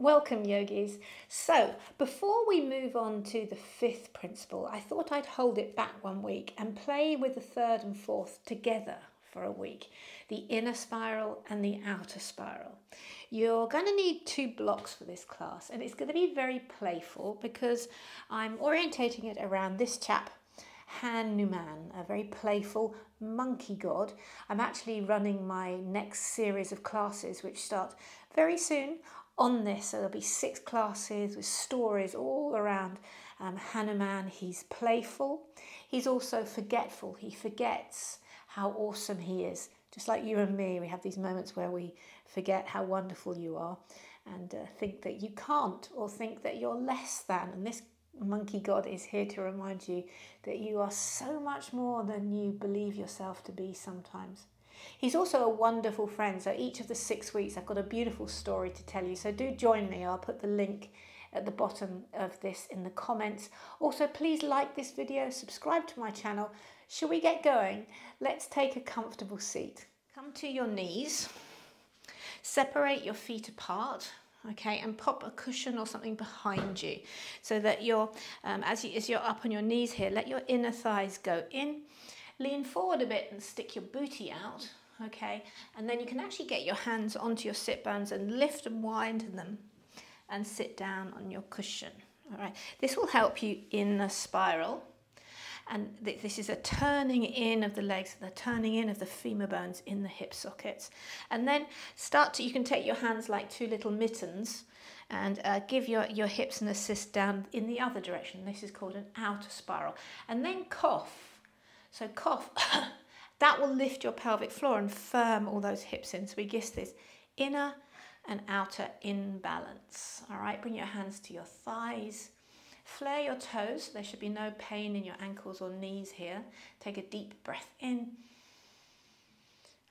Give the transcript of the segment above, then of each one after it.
Welcome, yogis. So, before we move on to the fifth principle, I thought I'd hold it back one week and play with the third and fourth together for a week the inner spiral and the outer spiral. You're going to need two blocks for this class, and it's going to be very playful because I'm orientating it around this chap Han Hanuman, a very playful monkey god. I'm actually running my next series of classes, which start very soon on this. So there'll be six classes with stories all around um, Hanuman. He's playful. He's also forgetful. He forgets how awesome he is. Just like you and me, we have these moments where we forget how wonderful you are and uh, think that you can't or think that you're less than. And this monkey god is here to remind you that you are so much more than you believe yourself to be sometimes. He's also a wonderful friend. So each of the six weeks, I've got a beautiful story to tell you. So do join me. I'll put the link at the bottom of this in the comments. Also, please like this video, subscribe to my channel. Shall we get going? Let's take a comfortable seat. Come to your knees. Separate your feet apart okay and pop a cushion or something behind you so that you're um, as, you, as you're up on your knees here let your inner thighs go in lean forward a bit and stick your booty out okay and then you can actually get your hands onto your sit bones and lift and wind them and sit down on your cushion all right this will help you in the spiral and th this is a turning in of the legs, the turning in of the femur bones in the hip sockets. And then start to, you can take your hands like two little mittens and uh, give your, your hips an assist down in the other direction. This is called an outer spiral. And then cough. So cough, that will lift your pelvic floor and firm all those hips in. So we get this inner and outer imbalance. All right, bring your hands to your thighs Flare your toes. There should be no pain in your ankles or knees here. Take a deep breath in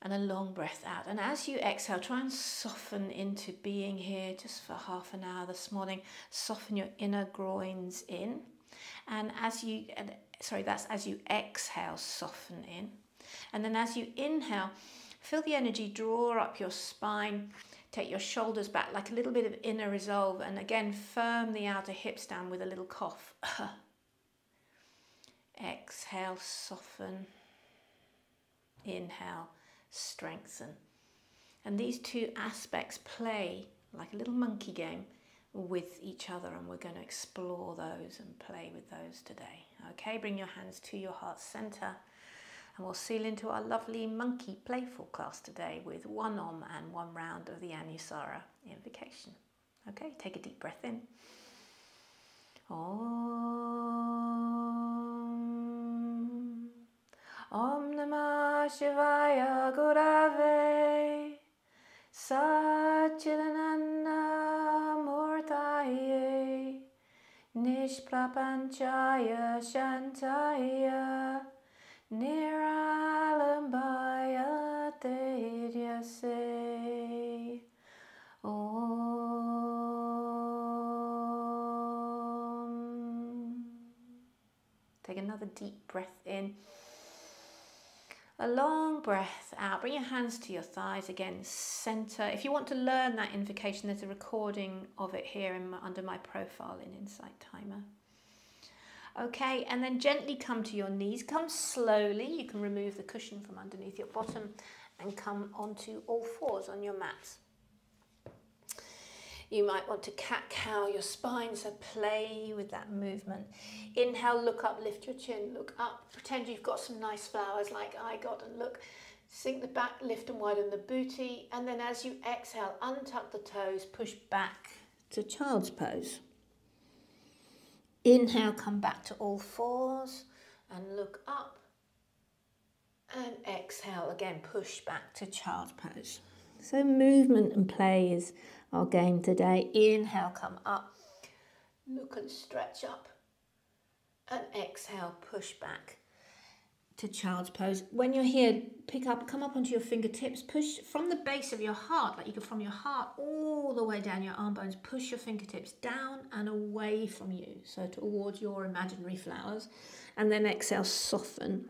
and a long breath out. And as you exhale, try and soften into being here just for half an hour this morning. Soften your inner groins in. And as you, sorry, that's as you exhale, soften in. And then as you inhale, feel the energy draw up your spine Take your shoulders back like a little bit of inner resolve and again firm the outer hips down with a little cough. Exhale, soften. Inhale, strengthen. And these two aspects play like a little monkey game with each other and we're going to explore those and play with those today. Okay, bring your hands to your heart center and we'll seal into our lovely monkey playful class today with one om and one round of the Anusara invocation. Okay, take a deep breath in. Om. Om Namah Shivaya Gurave Satchidananda Nishprapanchaya Shantaya Niralambaya Tejase Om. Take another deep breath in. A long breath out. Bring your hands to your thighs again. Center. If you want to learn that invocation, there's a recording of it here my, under my profile in Insight Timer. Okay, and then gently come to your knees. Come slowly. You can remove the cushion from underneath your bottom and come onto all fours on your mat. You might want to cat-cow your spine, so play with that movement. Inhale, look up, lift your chin, look up. Pretend you've got some nice flowers like I got and look. Sink the back, lift and widen the booty. And then as you exhale, untuck the toes, push back to child's pose. Inhale, come back to all fours and look up. And exhale, again, push back to child pose. So movement and play is our game today. Inhale, come up. Look and stretch up. And exhale, push back to child's pose. When you're here, pick up, come up onto your fingertips, push from the base of your heart, like you can from your heart all the way down your arm bones, push your fingertips down and away from you, so towards your imaginary flowers. And then exhale, soften.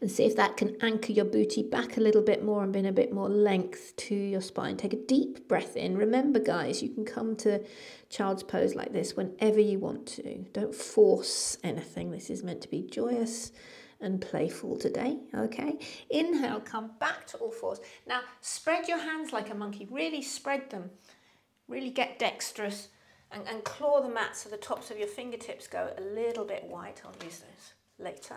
And see if that can anchor your booty back a little bit more and bring a bit more length to your spine. Take a deep breath in. Remember, guys, you can come to child's pose like this whenever you want to. Don't force anything. This is meant to be joyous and playful today. Okay, inhale, come back to all fours. Now, spread your hands like a monkey, really spread them, really get dexterous. And, and claw the mat so the tops of your fingertips go a little bit white. I'll use those later.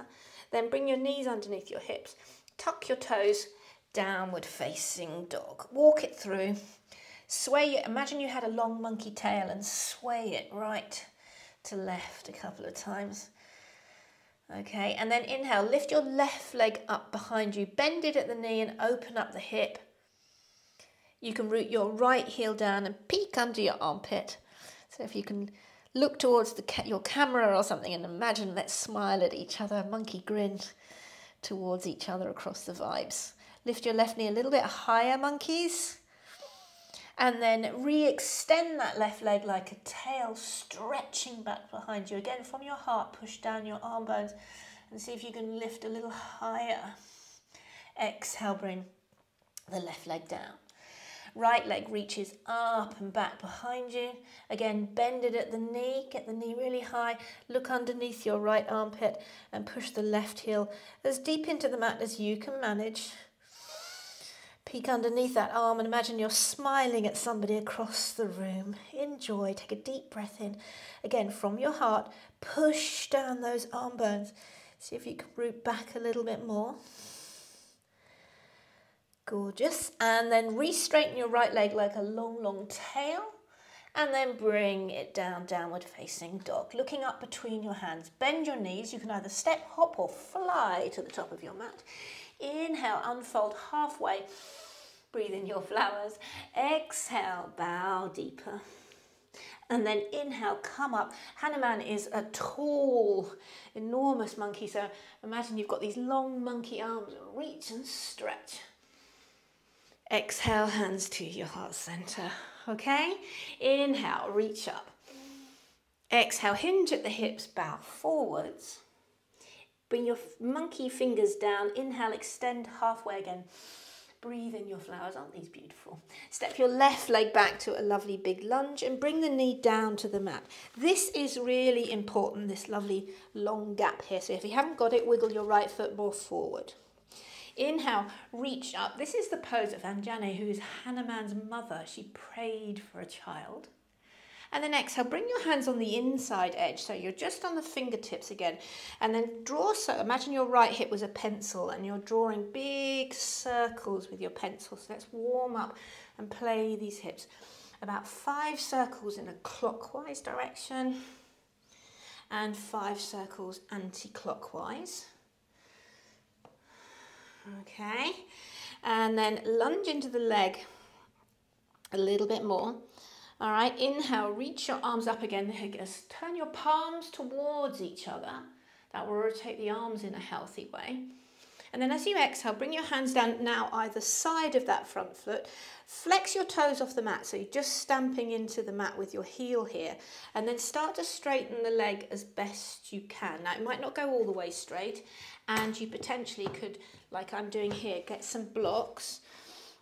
Then bring your knees underneath your hips. Tuck your toes, downward facing dog. Walk it through. Sway it. Imagine you had a long monkey tail and sway it right to left a couple of times. Okay, and then inhale, lift your left leg up behind you, bend it at the knee and open up the hip. You can root your right heel down and peek under your armpit. So if you can look towards the ca your camera or something and imagine let's smile at each other, monkey grin towards each other across the vibes. Lift your left knee a little bit higher, monkeys. And then re-extend that left leg like a tail, stretching back behind you. Again, from your heart, push down your arm bones and see if you can lift a little higher. Exhale, bring the left leg down. Right leg reaches up and back behind you. Again, bend it at the knee, get the knee really high. Look underneath your right armpit and push the left heel as deep into the mat as you can manage. Peek underneath that arm and imagine you're smiling at somebody across the room. Enjoy, take a deep breath in. Again, from your heart, push down those arm bones. See if you can root back a little bit more. Gorgeous. And then re-straighten your right leg like a long, long tail. And then bring it down, downward facing dog. Looking up between your hands. Bend your knees. You can either step, hop, or fly to the top of your mat. Inhale, unfold halfway. Breathe in your flowers. Exhale, bow deeper. And then inhale, come up. Hanuman is a tall, enormous monkey. So imagine you've got these long monkey arms. Reach and stretch. Exhale, hands to your heart center. Okay? Inhale, reach up. Exhale, hinge at the hips, bow forwards. Bring your monkey fingers down. Inhale, extend halfway again. Breathe in your flowers. Aren't these beautiful? Step your left leg back to a lovely big lunge and bring the knee down to the mat. This is really important, this lovely long gap here. So if you haven't got it, wiggle your right foot more forward. Inhale, reach up. This is the pose of Anjane, who is Hanuman's mother. She prayed for a child. And then exhale, bring your hands on the inside edge. So you're just on the fingertips again. And then draw, so imagine your right hip was a pencil and you're drawing big circles with your pencil. So let's warm up and play these hips. About five circles in a clockwise direction and five circles anti-clockwise. Okay, and then lunge into the leg a little bit more. All right, inhale, reach your arms up again. Turn your palms towards each other. That will rotate the arms in a healthy way. And then as you exhale, bring your hands down now either side of that front foot. Flex your toes off the mat, so you're just stamping into the mat with your heel here. And then start to straighten the leg as best you can. Now, it might not go all the way straight, and you potentially could, like I'm doing here, get some blocks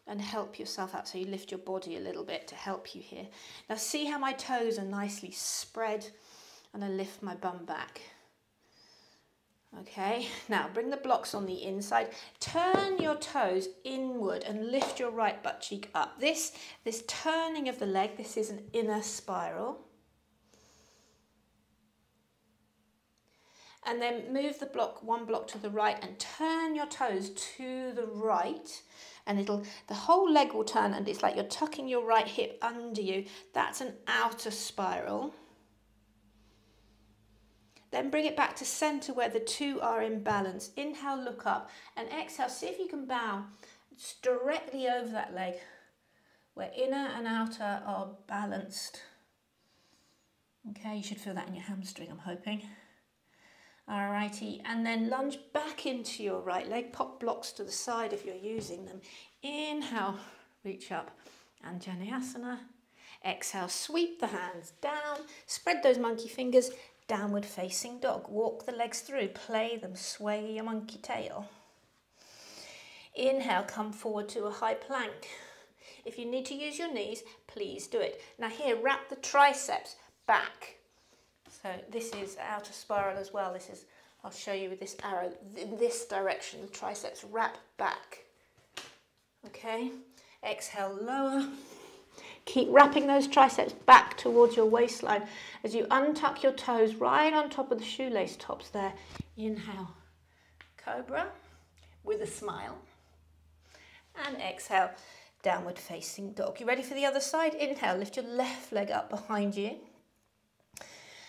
and help yourself out. So you lift your body a little bit to help you here. Now see how my toes are nicely spread and I lift my bum back. Okay, now bring the blocks on the inside. Turn your toes inward and lift your right butt cheek up. This, this turning of the leg, this is an inner spiral. And then move the block, one block to the right and turn your toes to the right and it'll, the whole leg will turn and it's like you're tucking your right hip under you. That's an outer spiral. Then bring it back to center where the two are in balance. Inhale, look up, and exhale, see if you can bow directly over that leg where inner and outer are balanced. Okay, you should feel that in your hamstring, I'm hoping. Alrighty, and then lunge back into your right leg. Pop blocks to the side if you're using them. Inhale, reach up, and Anjaneyasana. Exhale, sweep the hands down. Spread those monkey fingers downward facing dog. Walk the legs through, play them, sway your monkey tail. Inhale, come forward to a high plank. If you need to use your knees, please do it. Now here, wrap the triceps back. So this is outer spiral as well. This is, I'll show you with this arrow, in this direction, the triceps wrap back. Okay, exhale, lower. Keep wrapping those triceps back towards your waistline as you untuck your toes right on top of the shoelace tops there. Inhale, cobra with a smile. And exhale, downward facing dog. You ready for the other side? Inhale, lift your left leg up behind you.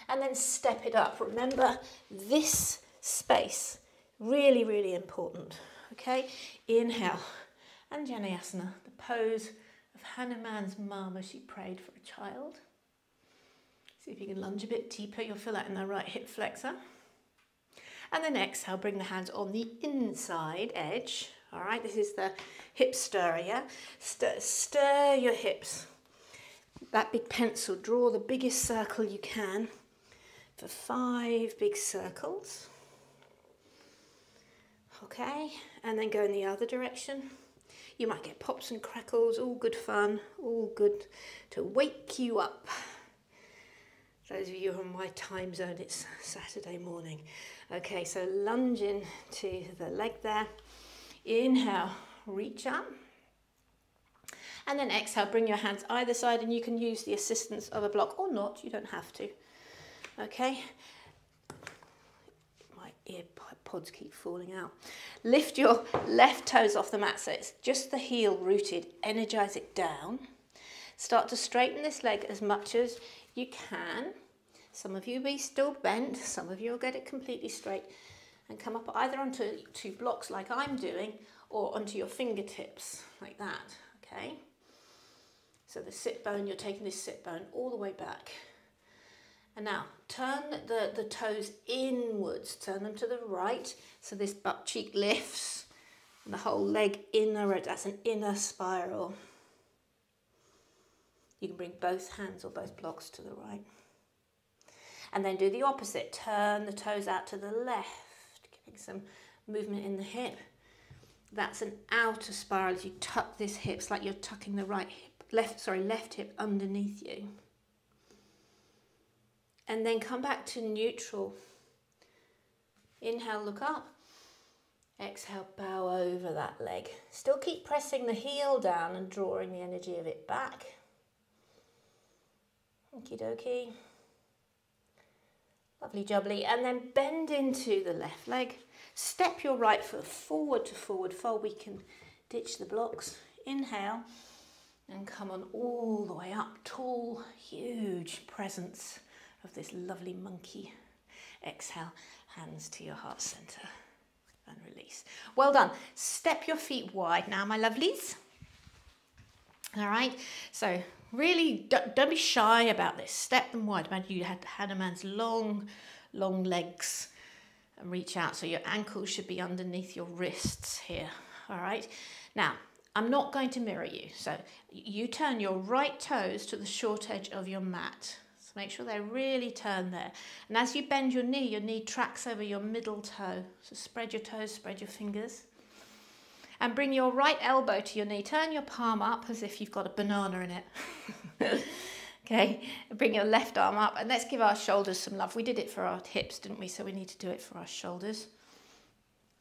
And then step it up. Remember this space, really, really important. Okay, inhale. Anjaneyasana, the pose of Hanuman's mum as she prayed for a child. See if you can lunge a bit deeper. You'll feel that in the right hip flexor. And then exhale, bring the hands on the inside edge. All right, this is the hip stirrer, yeah? Stir, stir your hips. That big pencil, draw the biggest circle you can for five big circles. Okay, and then go in the other direction. You might get pops and crackles, all good fun, all good to wake you up. Those of you on my time zone, it's Saturday morning. Okay, so lunge to the leg there. Inhale, reach up. And then exhale, bring your hands either side and you can use the assistance of a block or not, you don't have to. Okay, ear pods keep falling out. Lift your left toes off the mat so it's just the heel rooted, energize it down. Start to straighten this leg as much as you can. Some of you will be still bent, some of you will get it completely straight and come up either onto two blocks like I'm doing or onto your fingertips like that, okay? So the sit bone, you're taking this sit bone all the way back. And now turn the, the toes inwards, turn them to the right. So this butt cheek lifts and the whole leg inner, that's an inner spiral. You can bring both hands or both blocks to the right. And then do the opposite, turn the toes out to the left giving some movement in the hip. That's an outer spiral as you tuck this hip, it's like you're tucking the right hip, left, sorry, left hip underneath you. And then come back to neutral. Inhale, look up. Exhale, bow over that leg. Still keep pressing the heel down and drawing the energy of it back. Okie dokie. Lovely jubbly. And then bend into the left leg. Step your right foot forward to forward fold. We can ditch the blocks. Inhale and come on all the way up. Tall, huge presence of this lovely monkey. Exhale, hands to your heart center and release. Well done. Step your feet wide now, my lovelies. All right, so really don't, be shy about this. Step them wide. Imagine you had Hanuman's long, long legs and reach out. So your ankles should be underneath your wrists here. All right. Now, I'm not going to mirror you. So you turn your right toes to the short edge of your mat. Make sure they're really turned there. And as you bend your knee, your knee tracks over your middle toe. So spread your toes, spread your fingers. And bring your right elbow to your knee. Turn your palm up as if you've got a banana in it. Okay, bring your left arm up and let's give our shoulders some love. We did it for our hips, didn't we? So we need to do it for our shoulders.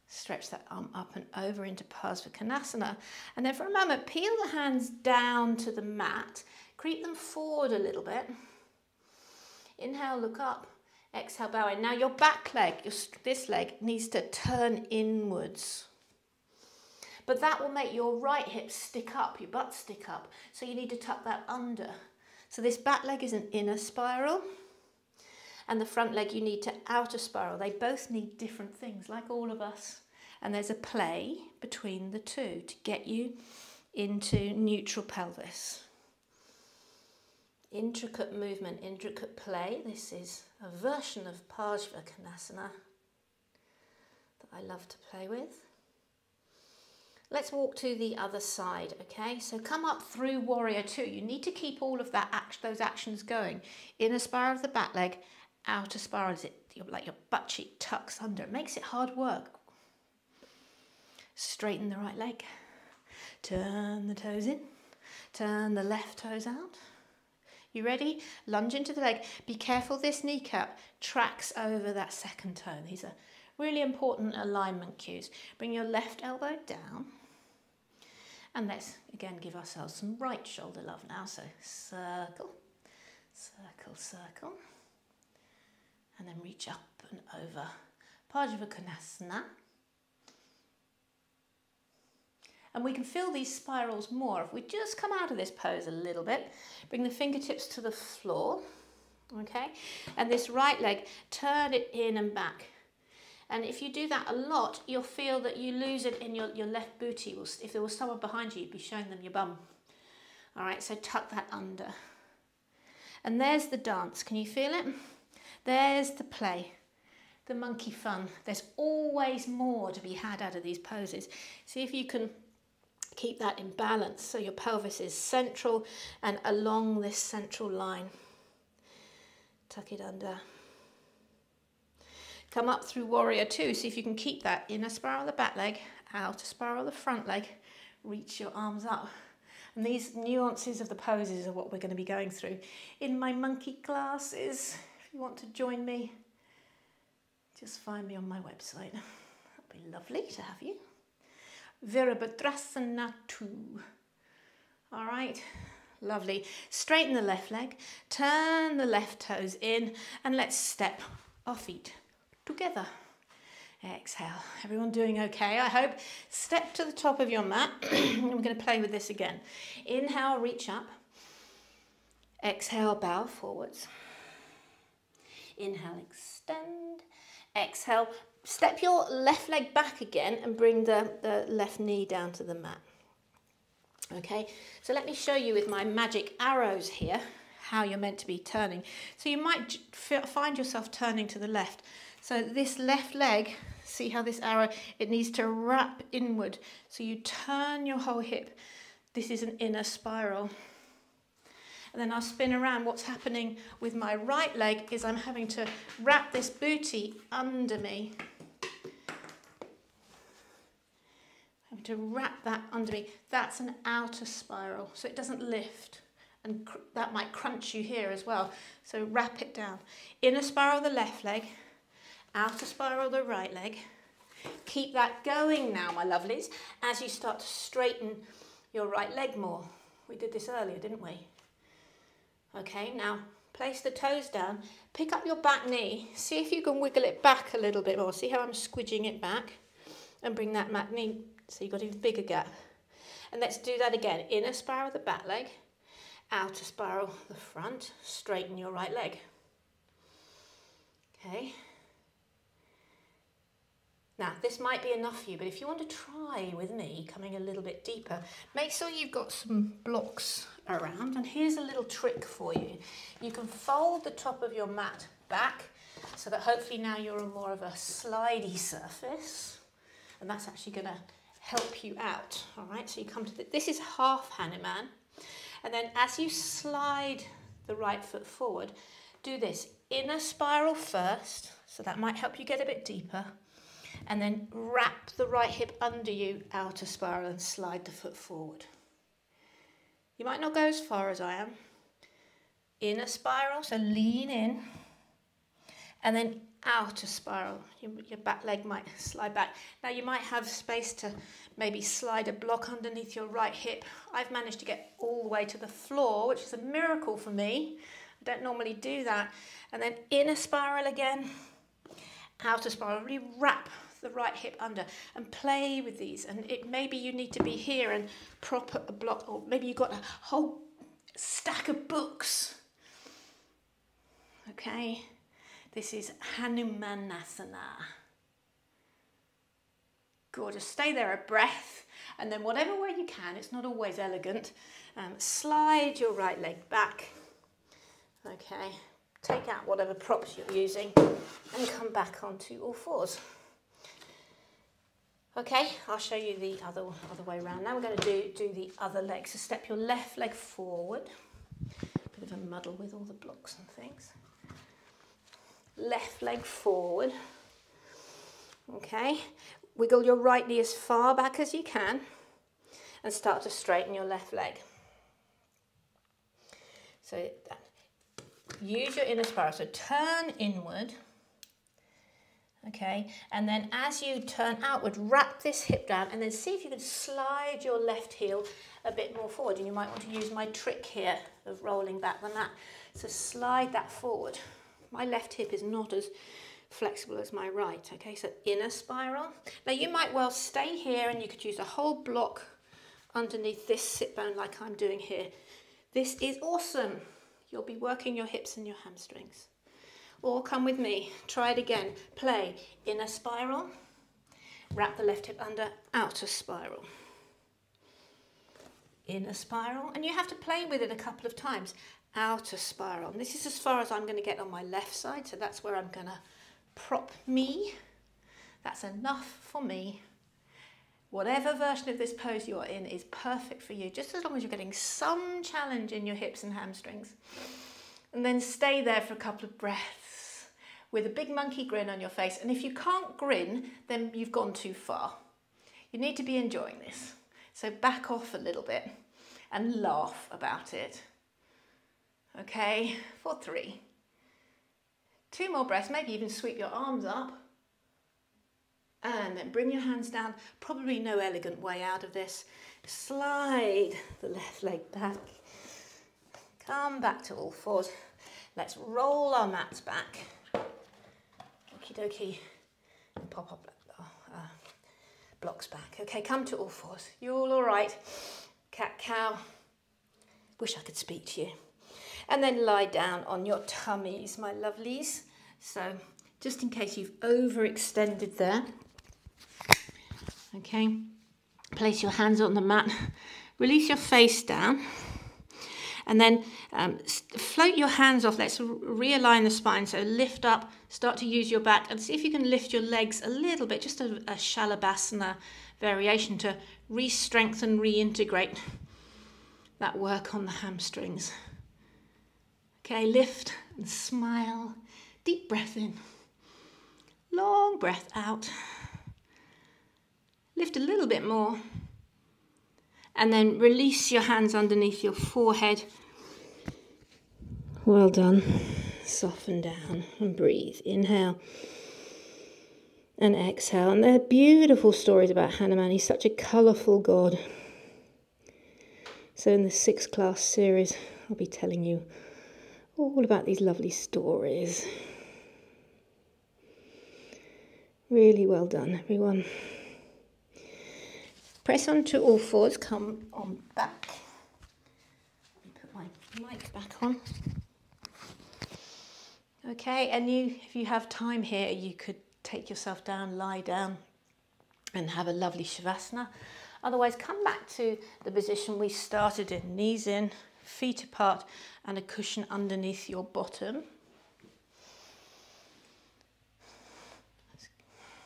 Stretch that arm up and over into Parsvakonasana. And then for a moment, peel the hands down to the mat. Creep them forward a little bit. Inhale, look up. Exhale, bow in. Now your back leg, your, this leg, needs to turn inwards. But that will make your right hip stick up, your butt stick up. So you need to tuck that under. So this back leg is an inner spiral and the front leg you need to outer spiral. They both need different things like all of us. And there's a play between the two to get you into neutral pelvis. Intricate movement, intricate play. This is a version of Parsvakonasana that I love to play with. Let's walk to the other side, okay? So come up through warrior two. You need to keep all of that act those actions going. Inner spiral of the back leg, outer spiral as it like your butt cheek tucks under. It makes it hard work. Straighten the right leg. Turn the toes in. Turn the left toes out. You ready? Lunge into the leg. Be careful this kneecap tracks over that second toe. These are really important alignment cues. Bring your left elbow down. And let's again give ourselves some right shoulder love now. So circle, circle, circle. And then reach up and over. Parsva And we can feel these spirals more if we just come out of this pose a little bit. Bring the fingertips to the floor, okay? And this right leg, turn it in and back. And if you do that a lot, you'll feel that you lose it in your, your left booty. If there was someone behind you, you'd be showing them your bum. All right, so tuck that under. And there's the dance. Can you feel it? There's the play the monkey fun. There's always more to be had out of these poses. See if you can keep that in balance so your pelvis is central and along this central line. Tuck it under. Come up through warrior two. See if you can keep that inner spiral the back leg, outer spiral the front leg. Reach your arms up. And these nuances of the poses are what we're going to be going through in my monkey classes. If you want to join me, just find me on my website. That'll be lovely to have you. Virabhadrasana 2. All right, lovely. Straighten the left leg, turn the left toes in, and let's step our feet together. Exhale. Everyone doing okay, I hope. Step to the top of your mat. We're going to play with this again. Inhale, reach up. Exhale, bow forwards. Inhale, extend. Exhale, step your left leg back again and bring the, the left knee down to the mat. Okay, so let me show you with my magic arrows here how you're meant to be turning. So you might find yourself turning to the left. So this left leg, see how this arrow, it needs to wrap inward. So you turn your whole hip. This is an inner spiral and then I'll spin around. What's happening with my right leg is I'm having to wrap this booty under me. I'm having to wrap that under me. That's an outer spiral, so it doesn't lift. And that might crunch you here as well. So wrap it down. Inner spiral the left leg, outer spiral the right leg. Keep that going now, my lovelies, as you start to straighten your right leg more. We did this earlier, didn't we? Okay, now place the toes down, pick up your back knee, see if you can wiggle it back a little bit more. See how I'm squidging it back? And bring that back knee so you've got even bigger gap. And let's do that again. Inner spiral the back leg, outer spiral the front, straighten your right leg. Okay. Now, this might be enough for you, but if you want to try with me coming a little bit deeper, make sure you've got some blocks around. And here's a little trick for you. You can fold the top of your mat back so that hopefully now you're on more of a slidey surface. And that's actually going to help you out. All right, so you come to the, this is half Hanuman. And then as you slide the right foot forward, do this inner spiral first. So that might help you get a bit deeper and then wrap the right hip under you, outer spiral, and slide the foot forward. You might not go as far as I am. Inner spiral, so lean in, and then outer spiral. Your, your back leg might slide back. Now you might have space to maybe slide a block underneath your right hip. I've managed to get all the way to the floor, which is a miracle for me. I don't normally do that. And then inner spiral again, outer spiral. Really wrap the right hip under and play with these. And it maybe you need to be here and prop a block, or maybe you've got a whole stack of books. Okay, this is Hanumanasana. Gorgeous. Stay there a breath, and then whatever way you can, it's not always elegant, um, slide your right leg back. Okay, take out whatever props you're using and come back onto all fours. Okay, I'll show you the other, other way around. Now we're going to do, do the other leg. So step your left leg forward. Bit of a muddle with all the blocks and things. Left leg forward. Okay, wiggle your right knee as far back as you can and start to straighten your left leg. So use your inner spiral. So turn inward. Okay, and then as you turn outward, wrap this hip down and then see if you can slide your left heel a bit more forward. And you might want to use my trick here of rolling back the mat. So slide that forward. My left hip is not as flexible as my right. Okay, so inner spiral. Now you might well stay here and you could use a whole block underneath this sit bone like I'm doing here. This is awesome. You'll be working your hips and your hamstrings. Or come with me, try it again. Play inner spiral, wrap the left hip under outer spiral. Inner spiral, and you have to play with it a couple of times. Outer spiral. And this is as far as I'm going to get on my left side, so that's where I'm going to prop me. That's enough for me. Whatever version of this pose you're in is perfect for you, just as long as you're getting some challenge in your hips and hamstrings. And then stay there for a couple of breaths with a big monkey grin on your face. And if you can't grin, then you've gone too far. You need to be enjoying this. So back off a little bit and laugh about it. Okay, for three. Two more breaths, maybe even sweep your arms up and then bring your hands down. Probably no elegant way out of this. Slide the left leg back. Come back to all fours. Let's roll our mats back. Okie dokie. Pop up uh, blocks back. Okay, come to all fours. You all all right? Cat cow. Wish I could speak to you. And then lie down on your tummies, my lovelies. So just in case you've overextended there, Okay, place your hands on the mat, release your face down, and then um, float your hands off. Let's realign the spine. So lift up, start to use your back, and see if you can lift your legs a little bit, just a, a shalabhasana variation to re strengthen, reintegrate that work on the hamstrings. Okay, lift and smile. Deep breath in, long breath out. Lift a little bit more. And then release your hands underneath your forehead. Well done. Soften down and breathe. Inhale and exhale. And they're beautiful stories about Hanuman. He's such a colourful god. So, in the sixth class series, I'll be telling you all about these lovely stories. Really well done, everyone. Press onto all fours, come on back. Put my mic back on. Okay, and you, if you have time here, you could take yourself down, lie down, and have a lovely shavasana. Otherwise, come back to the position we started in, knees in, feet apart, and a cushion underneath your bottom.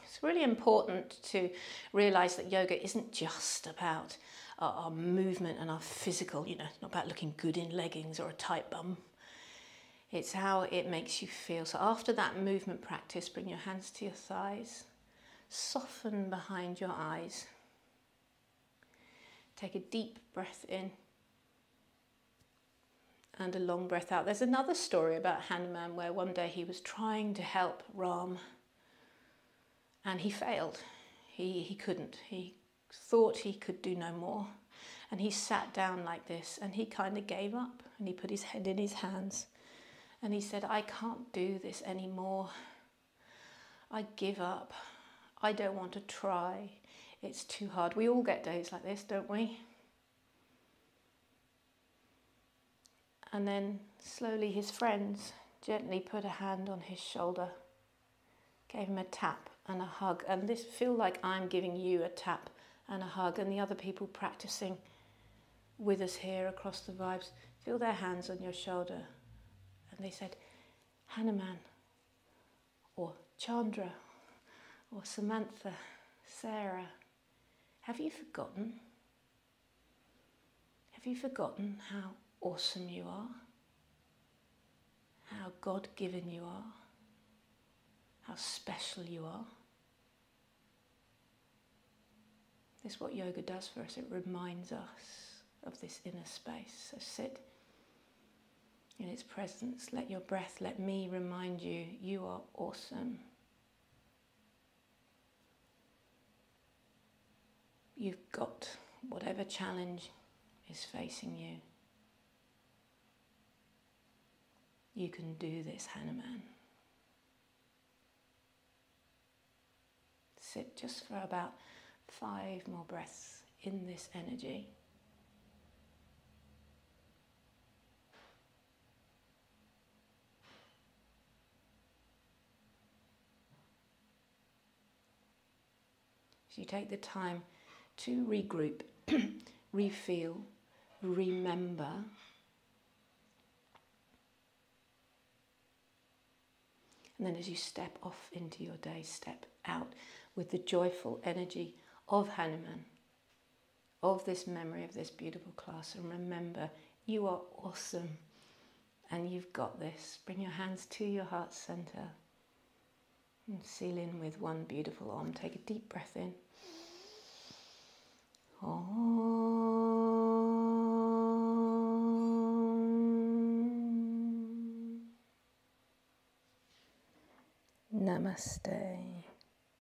It's really important to realize that yoga isn't just about our, our movement and our physical, you know, not about looking good in leggings or a tight bum. It's how it makes you feel. So after that movement practice, bring your hands to your thighs, soften behind your eyes. Take a deep breath in and a long breath out. There's another story about Hanuman where one day he was trying to help Ram and he failed. He, he couldn't. He thought he could do no more. And he sat down like this and he kind of gave up and he put his head in his hands and he said, I can't do this anymore. I give up. I don't want to try. It's too hard. We all get days like this, don't we? And then slowly his friends gently put a hand on his shoulder, gave him a tap and a hug. And this feel like I'm giving you a tap and a hug, and the other people practicing with us here across the vibes feel their hands on your shoulder. And they said, Hanuman, or Chandra, or Samantha, Sarah, have you forgotten? Have you forgotten how awesome you are? How God given you are? how special you are. This is what yoga does for us. It reminds us of this inner space. So sit in its presence. Let your breath, let me remind you, you are awesome. You've got whatever challenge is facing you. You can do this, Hanuman. Sit just for about five more breaths in this energy. So you take the time to regroup, refeel, remember. And then as you step off into your day, step out with the joyful energy of Hanuman, of this memory of this beautiful class. And remember, you are awesome and you've got this. Bring your hands to your heart center and seal in with one beautiful om. Take a deep breath in. Om. Namaste.